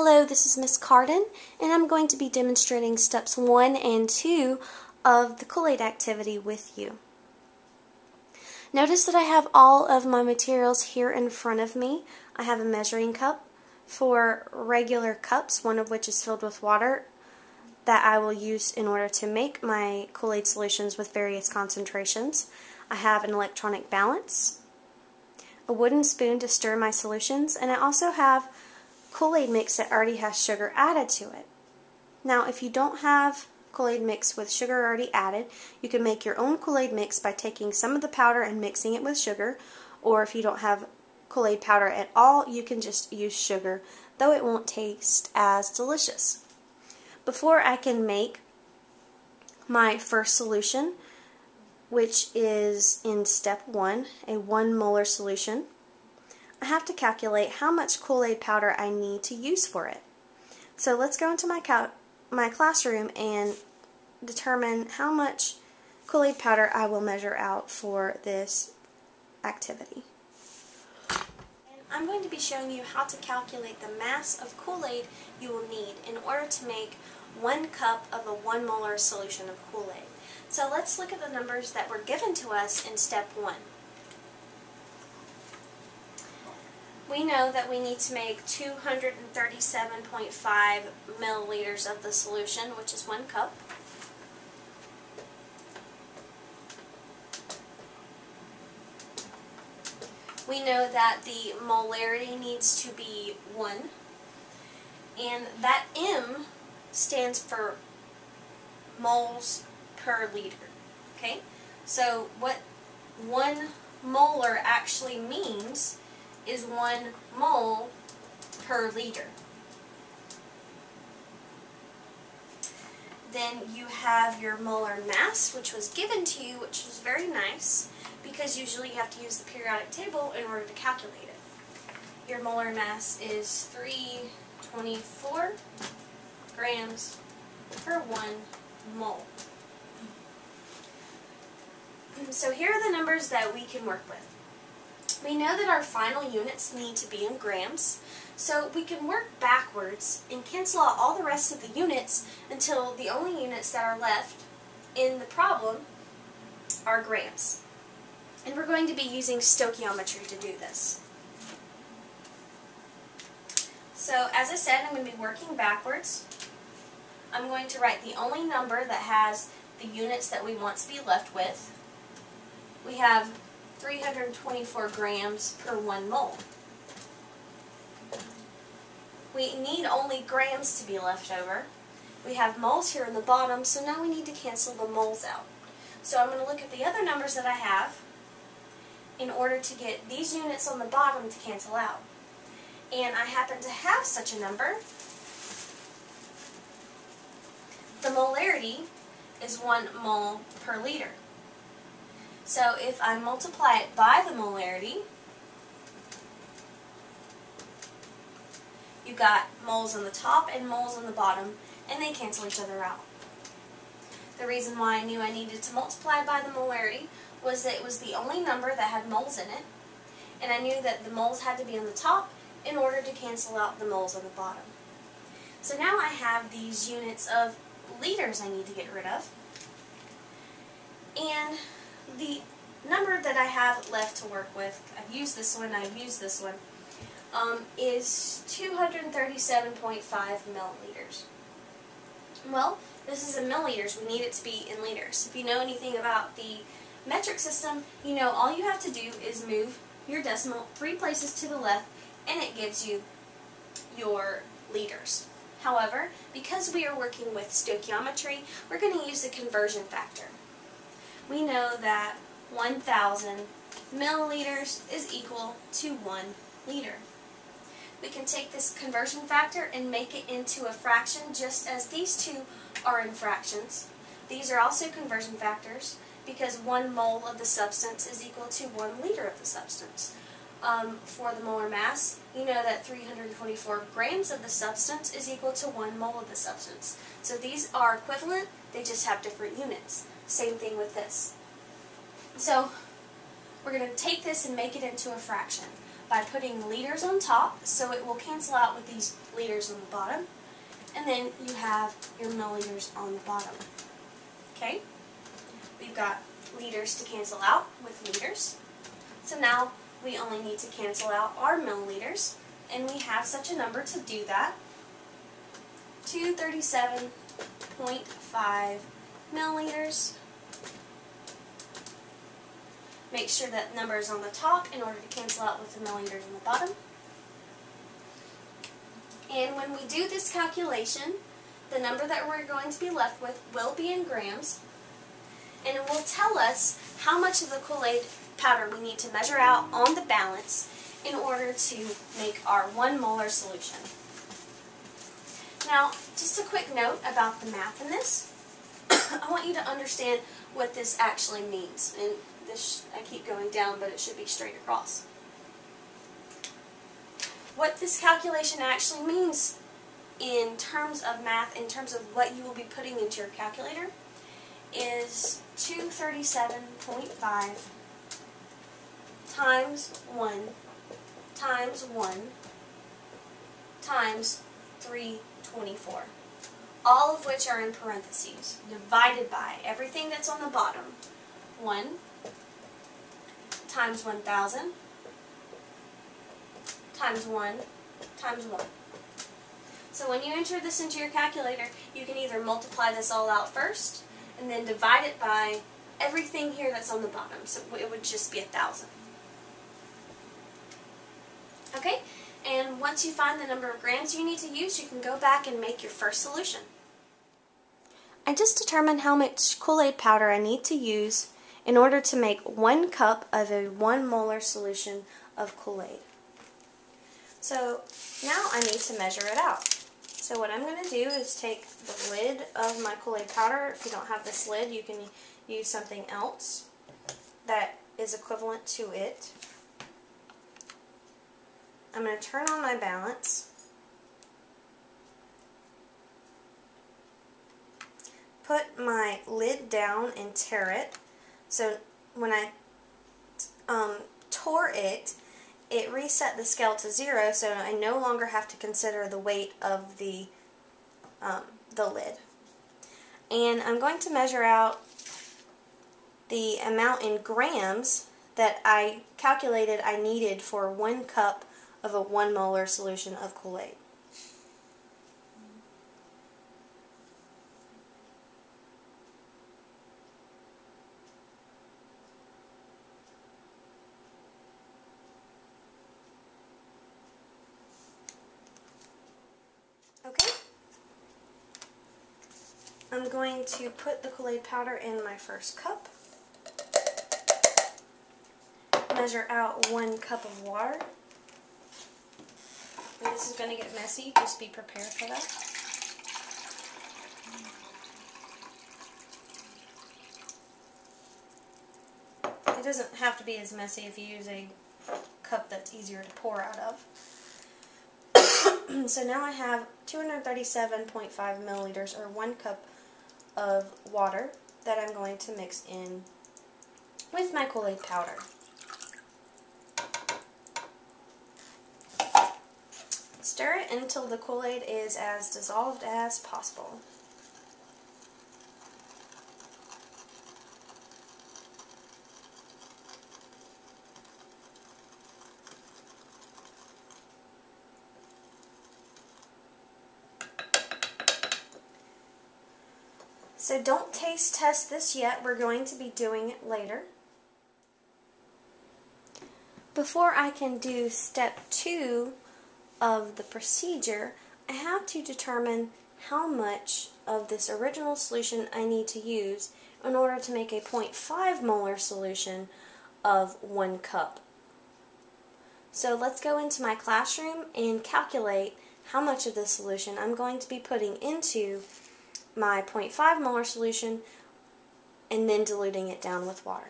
Hello, this is Miss Cardon, and I'm going to be demonstrating steps 1 and 2 of the Kool-Aid activity with you. Notice that I have all of my materials here in front of me. I have a measuring cup four regular cups, one of which is filled with water that I will use in order to make my Kool-Aid solutions with various concentrations. I have an electronic balance, a wooden spoon to stir my solutions, and I also have Kool-Aid mix that already has sugar added to it. Now, if you don't have Kool-Aid mix with sugar already added, you can make your own Kool-Aid mix by taking some of the powder and mixing it with sugar, or if you don't have Kool-Aid powder at all, you can just use sugar, though it won't taste as delicious. Before I can make my first solution, which is in step one, a one molar solution, I have to calculate how much Kool-Aid powder I need to use for it. So let's go into my, my classroom and determine how much Kool-Aid powder I will measure out for this activity. And I'm going to be showing you how to calculate the mass of Kool-Aid you will need in order to make one cup of a one molar solution of Kool-Aid. So let's look at the numbers that were given to us in step one. We know that we need to make 237.5 milliliters of the solution, which is one cup. We know that the molarity needs to be 1, and that M stands for moles per liter. Okay, so what 1 molar actually means is one mole per liter. Then you have your molar mass, which was given to you, which was very nice, because usually you have to use the periodic table in order to calculate it. Your molar mass is 324 grams per one mole. So here are the numbers that we can work with. We know that our final units need to be in grams, so we can work backwards and cancel out all the rest of the units until the only units that are left in the problem are grams. And we're going to be using stoichiometry to do this. So as I said, I'm going to be working backwards. I'm going to write the only number that has the units that we want to be left with. We have 324 grams per one mole. We need only grams to be left over. We have moles here in the bottom, so now we need to cancel the moles out. So I'm going to look at the other numbers that I have in order to get these units on the bottom to cancel out. And I happen to have such a number. The molarity is 1 mole per liter. So if I multiply it by the molarity, you've got moles on the top and moles on the bottom, and they cancel each other out. The reason why I knew I needed to multiply by the molarity was that it was the only number that had moles in it, and I knew that the moles had to be on the top in order to cancel out the moles on the bottom. So now I have these units of liters I need to get rid of. The number that I have left to work with, I've used this one, I've used this one, um, is 237.5 milliliters. Well, this is in milliliters. We need it to be in liters. If you know anything about the metric system, you know all you have to do is move your decimal three places to the left and it gives you your liters. However, because we are working with stoichiometry, we're going to use the conversion factor we know that 1,000 milliliters is equal to 1 liter. We can take this conversion factor and make it into a fraction just as these two are in fractions. These are also conversion factors because 1 mole of the substance is equal to 1 liter of the substance. Um, for the molar mass, you know that 324 grams of the substance is equal to 1 mole of the substance. So these are equivalent, they just have different units. Same thing with this. So we're going to take this and make it into a fraction. by putting liters on top, so it will cancel out with these liters on the bottom. And then you have your milliliters on the bottom. Okay? We've got liters to cancel out with liters. So now we only need to cancel out our milliliters, and we have such a number to do that. 237.5 milliliters. Make sure that number is on the top in order to cancel out with the milliliters on the bottom. And when we do this calculation, the number that we're going to be left with will be in grams, and it will tell us how much of the Kool-Aid powder we need to measure out on the balance in order to make our one molar solution. Now, just a quick note about the math in this. I want you to understand what this actually means. And this, I keep going down, but it should be straight across. What this calculation actually means in terms of math, in terms of what you will be putting into your calculator, is 237.5 times 1 times 1 times 324. All of which are in parentheses, divided by everything that's on the bottom. 1 times 1,000 times 1 times 1. So when you enter this into your calculator, you can either multiply this all out first, and then divide it by everything here that's on the bottom. So it would just be a thousand. Okay, and once you find the number of grams you need to use, you can go back and make your first solution. I just determined how much Kool-Aid powder I need to use in order to make one cup of a one molar solution of Kool-Aid. So now I need to measure it out. So what I'm going to do is take the lid of my Kool-Aid powder. If you don't have this lid, you can use something else that is equivalent to it. I'm going to turn on my balance. Put my lid down and tare it. So when I um, tore it, it reset the scale to zero, so I no longer have to consider the weight of the, um, the lid. And I'm going to measure out the amount in grams that I calculated I needed for one cup of a one molar solution of Kool-Aid. Okay. I'm going to put the Kool-Aid powder in my first cup. Measure out one cup of water. And this is going to get messy, just be prepared for that. It doesn't have to be as messy if you use a cup that's easier to pour out of. so now I have 237.5 milliliters or one cup of water that I'm going to mix in with my Kool-Aid powder. Stir it until the Kool-Aid is as dissolved as possible. So don't taste test this yet. We're going to be doing it later. Before I can do step two of the procedure, I have to determine how much of this original solution I need to use in order to make a 0.5 molar solution of one cup. So let's go into my classroom and calculate how much of this solution I'm going to be putting into my 0.5 molar solution and then diluting it down with water.